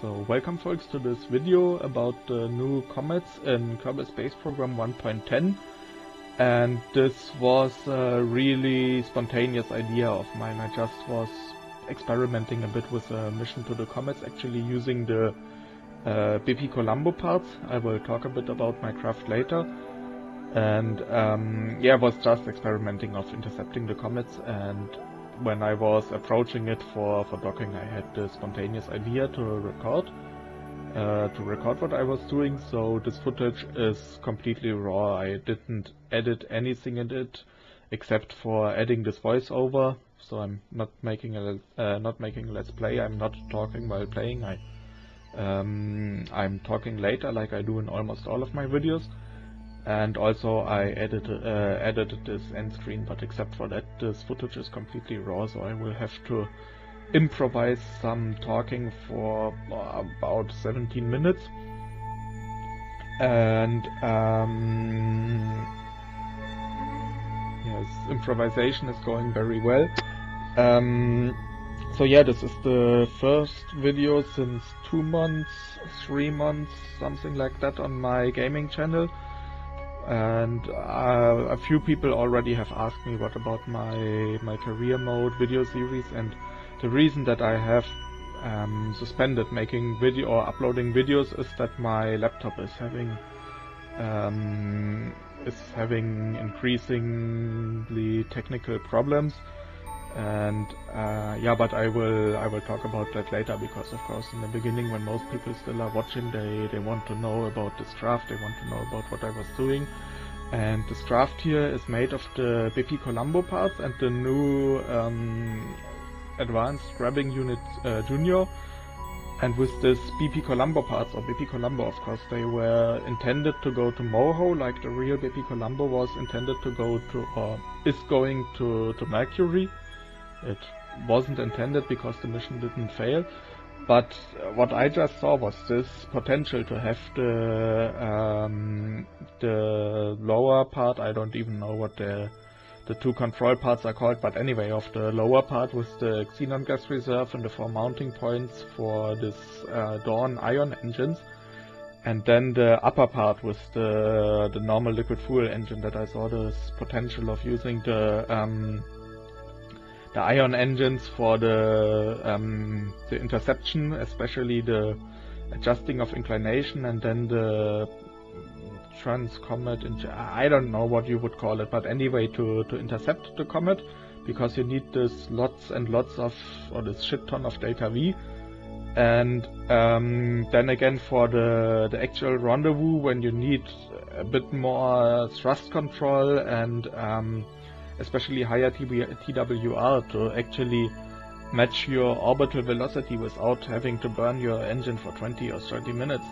So welcome folks to this video about the new comets in Kerbal Space Program 1.10 and this was a really spontaneous idea of mine. I just was experimenting a bit with a mission to the comets actually using the uh, Bepi-Colombo parts. I will talk a bit about my craft later. And um, yeah, I was just experimenting of intercepting the comets and when I was approaching it for, for docking, I had the spontaneous idea to record, uh, to record what I was doing. So this footage is completely raw. I didn't edit anything in it except for adding this voiceover. So I'm not making a uh, not making let's play. I'm not talking while playing. I um, I'm talking later, like I do in almost all of my videos and also I edited, uh, edited this end screen but except for that this footage is completely raw so I will have to improvise some talking for uh, about 17 minutes. And um, yes improvisation is going very well. Um, so yeah this is the first video since two months three months something like that on my gaming channel and uh, a few people already have asked me what about my my career mode video series. And the reason that I have um, suspended making video or uploading videos is that my laptop is having um, is having increasingly technical problems and uh, yeah but I will I will talk about that later because of course in the beginning when most people still are watching they they want to know about this draft. They want to know about what I was doing. And this draft here is made of the Bepi-Colombo parts and the new um, advanced grabbing unit uh, Junior. And with this Bepi-Colombo parts or Bepi-Colombo of course they were intended to go to Moho like the real Bepi-Colombo was intended to go to or is going to, to Mercury it wasn't intended because the mission didn't fail. But what I just saw was this potential to have the um, the lower part. I don't even know what the the two control parts are called, but anyway, of the lower part with the xenon gas reserve and the four mounting points for this uh, Dawn ion engines, and then the upper part with the the normal liquid fuel engine that I saw this potential of using the um, the ion engines for the um, the interception, especially the adjusting of inclination, and then the trans comet. I don't know what you would call it, but anyway, to to intercept the comet, because you need this lots and lots of or this shit ton of delta V. And um, then again, for the the actual rendezvous, when you need a bit more thrust control and um, especially higher TWR to actually match your orbital velocity without having to burn your engine for 20 or 30 minutes.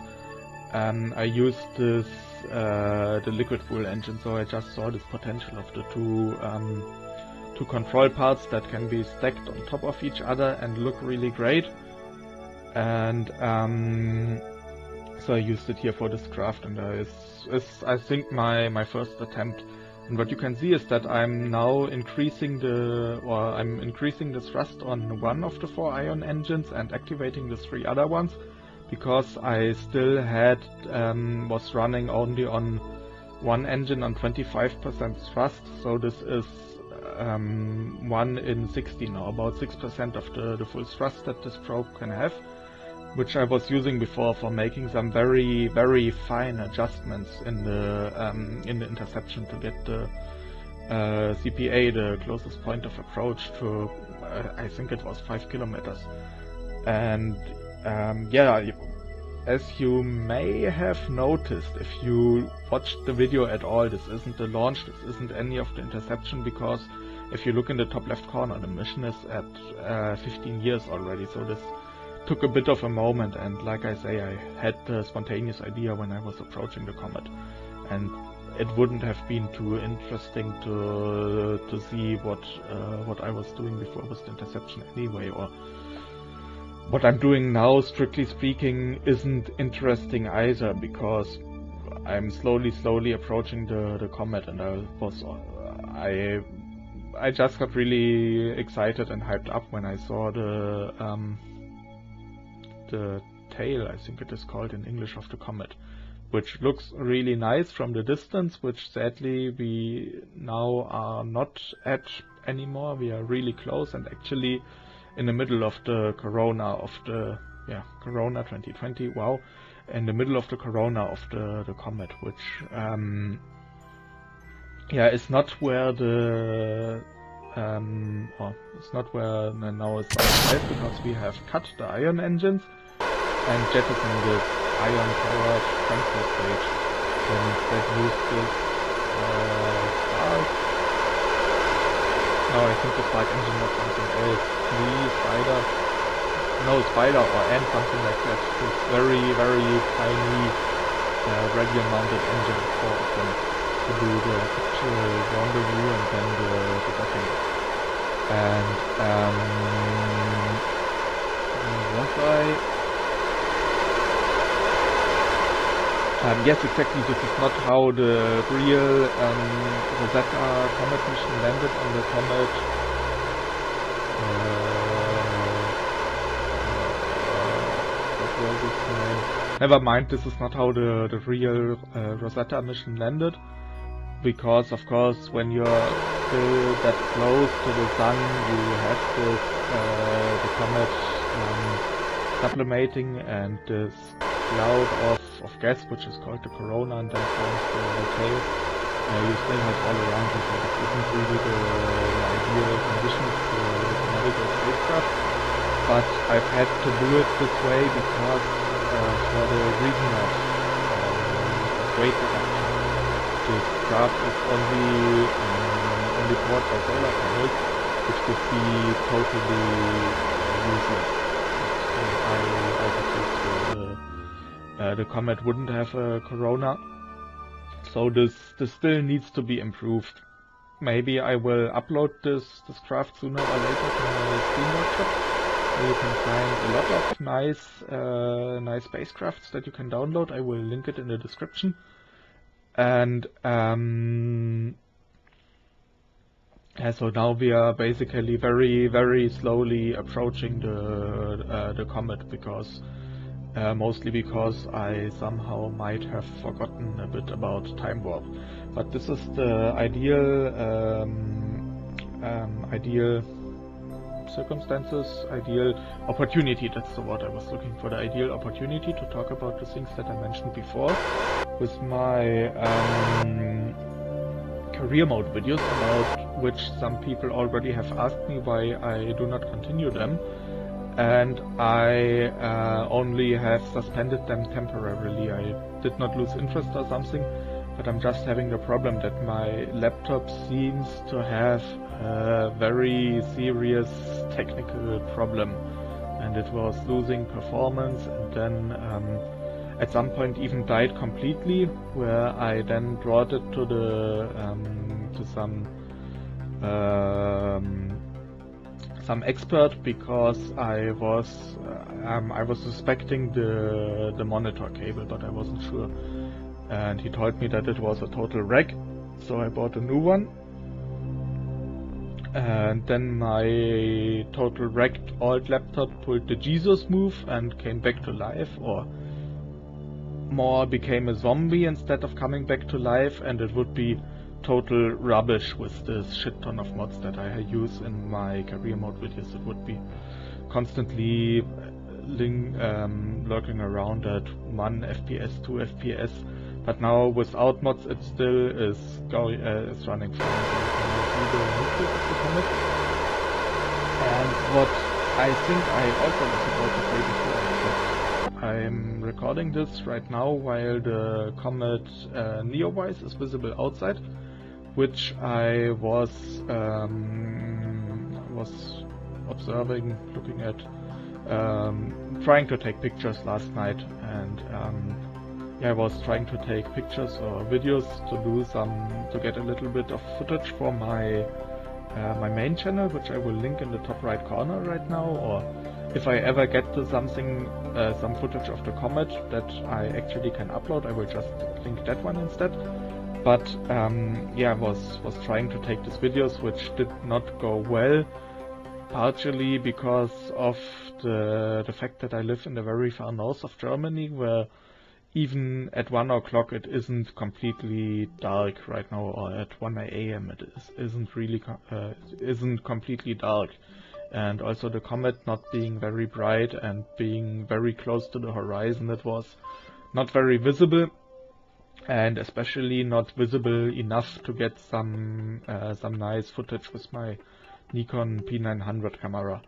Um, I used this uh, the liquid fuel engine, so I just saw this potential of the two um, two control parts that can be stacked on top of each other and look really great. And um, so I used it here for this craft, and uh, it's, it's I think my my first attempt and what you can see is that I'm now increasing the, or I'm increasing the thrust on one of the four ion engines and activating the three other ones because I still had, um, was running only on one engine on 25% thrust, so this is um, 1 in 16 now about 6% of the, the full thrust that this probe can have which I was using before for making some very very fine adjustments in the um, in the interception to get the uh, CPA, the closest point of approach, to uh, I think it was five kilometers. And um, yeah, as you may have noticed if you watched the video at all, this isn't the launch, this isn't any of the interception because if you look in the top left corner, the mission is at uh, 15 years already, so this took a bit of a moment and like I say I had a spontaneous idea when I was approaching the comet and it wouldn't have been too interesting to to see what uh, what I was doing before with the interception anyway or what I'm doing now strictly speaking isn't interesting either because I'm slowly slowly approaching the the comet and I was I I just got really excited and hyped up when I saw the um, the tail, I think it is called in English, of the comet, which looks really nice from the distance, which sadly we now are not at anymore. We are really close and actually in the middle of the corona of the yeah corona 2020 wow in the middle of the corona of the the comet which um yeah is not where the um oh, it's not where now it's life because we have cut the ion engines and jettisoned the ion powered transfer stage. And instead used this uh, spark. No I think the spark engine was something else. Lee, Spider, no Spider or and something like that. This very very tiny uh, radial mounted engine for them to do the actual rendezvous and then the, the docking. And um, was I? Um, yes, exactly. This is not how the real um, Rosetta Comet mission landed on the Comet Never mind, this is not how the, the real uh, Rosetta mission landed. Because, of course, when you're still that close to the sun, you have this, uh, the comet um, sublimating and this cloud of, of gas, which is called the corona, and then forms the, tail. Uh, you still have all around you, so this isn't really the, the ideal conditions to, navigate spacecraft. But I've had to do it this way because for the reason of um, weight craft is only um, only powered by solar panels, which would be totally uh, useless. I, I the, uh, the Comet wouldn't have a Corona, so this this still needs to be improved. Maybe I will upload this this craft sooner or later to my Steam workshop you can find a lot of nice, uh, nice spacecrafts that you can download. I will link it in the description. And um, so now we are basically very, very slowly approaching the uh, the comet because uh, mostly because I somehow might have forgotten a bit about time warp. But this is the ideal um, um, ideal circumstances, ideal opportunity, that's the word I was looking for, the ideal opportunity to talk about the things that I mentioned before with my um, career mode videos about which some people already have asked me why I do not continue them and I uh, only have suspended them temporarily. I did not lose interest or something, but I'm just having the problem that my laptop seems to have a very serious technical problem and it was losing performance and then um, at some point even died completely where I then brought it to the um, to some um, some expert because I was uh, um, I was suspecting the the monitor cable but I wasn't sure. And he told me that it was a total wreck so I bought a new one. And then my total wrecked old laptop pulled the Jesus move and came back to life or more became a zombie instead of coming back to life and it would be total rubbish with this shit ton of mods that I use in my career mode videos. It would be constantly uh, um, lurking around at 1 FPS, 2 FPS but now without mods it still is going uh, is running fine. And what I think I also was about to say before I'm recording this right now while the Comet uh, Neowise is visible outside, which I was um, was observing, looking at, um, trying to take pictures last night and um, I was trying to take pictures or videos to do some to get a little bit of footage for my uh, my main channel, which I will link in the top right corner right now. Or if I ever get to something, uh, some footage of the comet that I actually can upload, I will just link that one instead. But um, yeah, I was was trying to take these videos, which did not go well partially because of the the fact that I live in the very far north of Germany, where even at one o'clock it isn't completely dark right now, or at 1 a.m. it is, isn't really uh, isn't completely dark, and also the comet not being very bright and being very close to the horizon, it was not very visible, and especially not visible enough to get some uh, some nice footage with my Nikon P900 camera.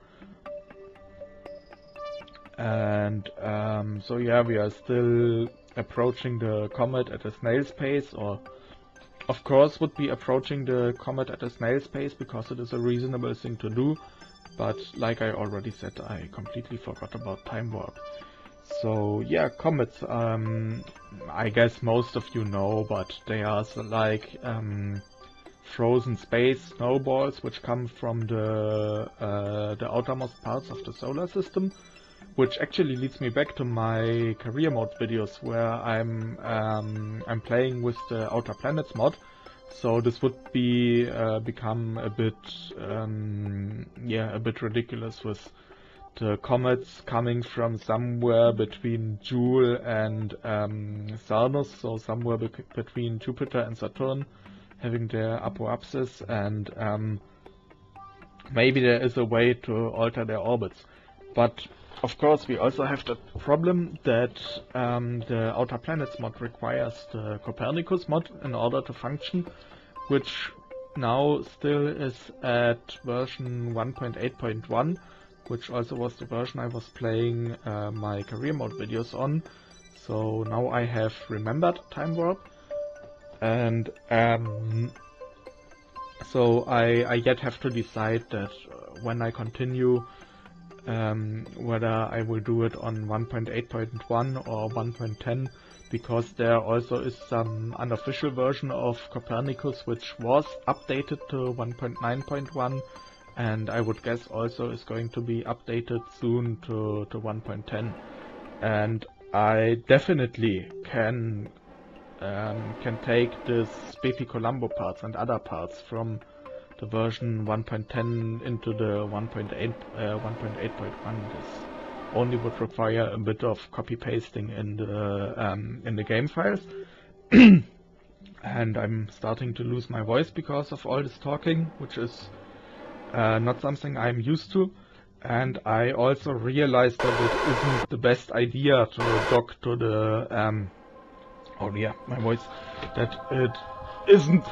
And um, so yeah, we are still approaching the comet at a snail's pace, or of course would be approaching the comet at a snail's pace because it is a reasonable thing to do. But like I already said, I completely forgot about time warp. So yeah, comets. Um, I guess most of you know, but they are like um, frozen space snowballs which come from the uh, the outermost parts of the solar system which actually leads me back to my career mode videos where I'm um, I'm playing with the Outer Planets mod. So this would be uh, become a bit um, yeah a bit ridiculous with the comets coming from somewhere between Jool and um, Sarnus, so somewhere be between Jupiter and Saturn, having their apoapsis, and um, maybe there is a way to alter their orbits. But of course, we also have the problem that um, the Outer Planets mod requires the Kopernicus mod in order to function, which now still is at version 1.8.1, which also was the version I was playing uh, my career mode videos on. So now I have remembered Time Warp, and um, so I, I yet have to decide that uh, when I continue um, whether I will do it on 1.8.1 or 1.10 because there also is some unofficial version of Kopernicus which was updated to 1.9.1 and I would guess also is going to be updated soon to, to 1.10 and I definitely can um, can take this Bepi Colombo parts and other parts from the version 1.10 into the 1.8 uh, 1.8.1 this only would require a bit of copy pasting in the um, in the game files. And I'm starting to lose my voice because of all this talking which is uh, not something I'm used to. And I also realized that it isn't the best idea to dock to the um, oh yeah my voice that it isn't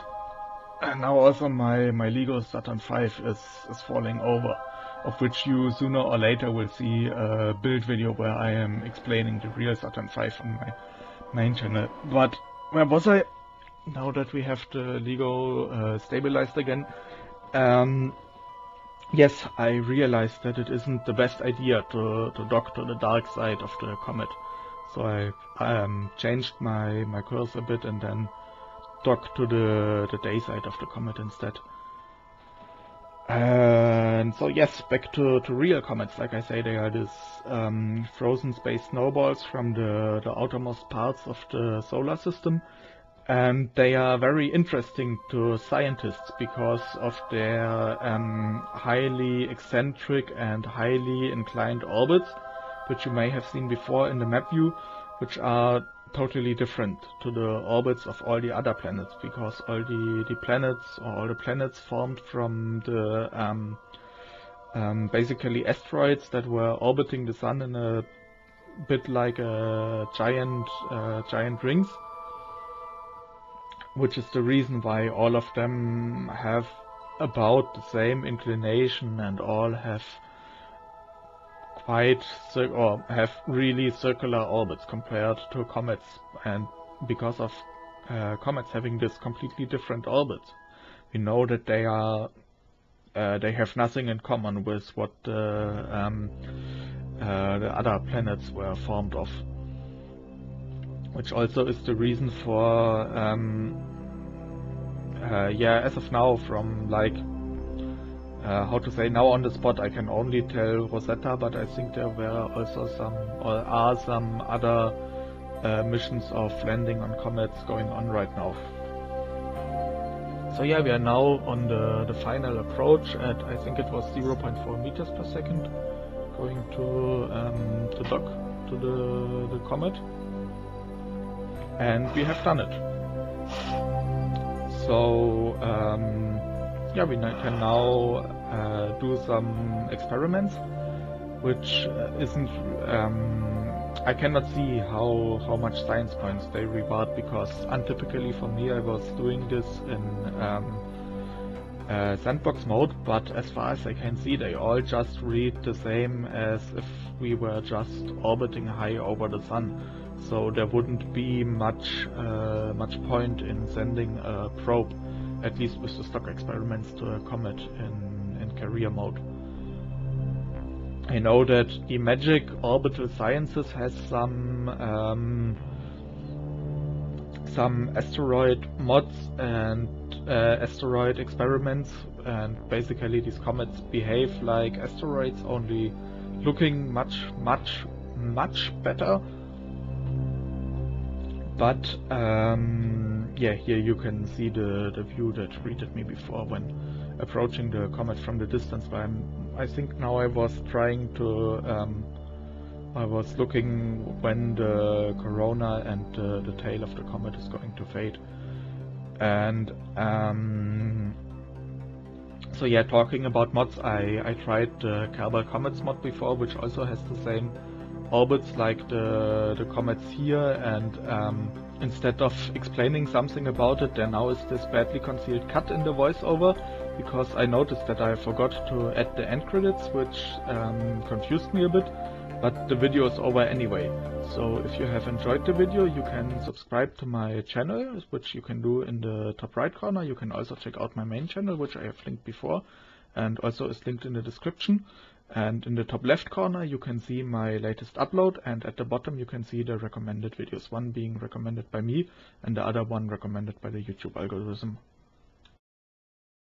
and now also my, my Lego Saturn V is, is falling over, of which you sooner or later will see a build video where I am explaining the real Saturn V on my main channel. But where was I? Now that we have the Lego uh, stabilized again. Um, yes, I realized that it isn't the best idea to, to dock to the dark side of the comet. So I um, changed my, my course a bit and then dock to the, the day side of the comet instead. And so yes, back to, to real comets. Like I say, they are these um, frozen space snowballs from the, the outermost parts of the solar system. And they are very interesting to scientists because of their um, highly eccentric and highly inclined orbits, which you may have seen before in the map view, which are totally different to the orbits of all the other planets because all the, the planets or all the planets formed from the um, um, basically asteroids that were orbiting the sun in a bit like a giant uh, giant rings which is the reason why all of them have about the same inclination and all have quite or have really circular orbits compared to comets, and because of uh, comets having this completely different orbit, we know that they are uh, they have nothing in common with what um, uh, the other planets were formed of. Which also is the reason for um, uh, yeah, as of now, from like uh, how to say now on the spot I can only tell Rosetta, but I think there were also some or are some other uh, missions of landing on comets going on right now. So yeah, we are now on the, the final approach at, I think it was 0.4 meters per second, going to um, the dock, to the, the comet. And we have done it. So, um, yeah, we can now uh, do some experiments, which uh, isn't um, I cannot see how, how much science points they reward because untypically for me I was doing this in um, uh, sandbox mode, but as far as I can see they all just read the same as if we were just orbiting high over the sun. So there wouldn't be much uh, much point in sending a probe, at least with the stock experiments, to a comet in, in career mode. I know that the Magic Orbital Sciences has some um, some asteroid mods and uh, asteroid experiments, and basically these comets behave like asteroids, only looking much, much, much better. But um, yeah, here you can see the the view that greeted me before when approaching the comet from the distance. But I'm I think now I was trying to, um, I was looking when the corona and uh, the tail of the comet is going to fade. And um, so yeah, talking about mods, I, I tried the Kerbal Comets mod before, which also has the same orbits like the, the comets here and um, instead of explaining something about it, there now is this badly concealed cut in the voiceover because I noticed that I forgot to add the end credits, which um, confused me a bit, but the video is over anyway. So if you have enjoyed the video, you can subscribe to my channel, which you can do in the top right corner. You can also check out my main channel, which I have linked before, and also is linked in the description. And in the top left corner, you can see my latest upload, and at the bottom, you can see the recommended videos, one being recommended by me, and the other one recommended by the YouTube algorithm.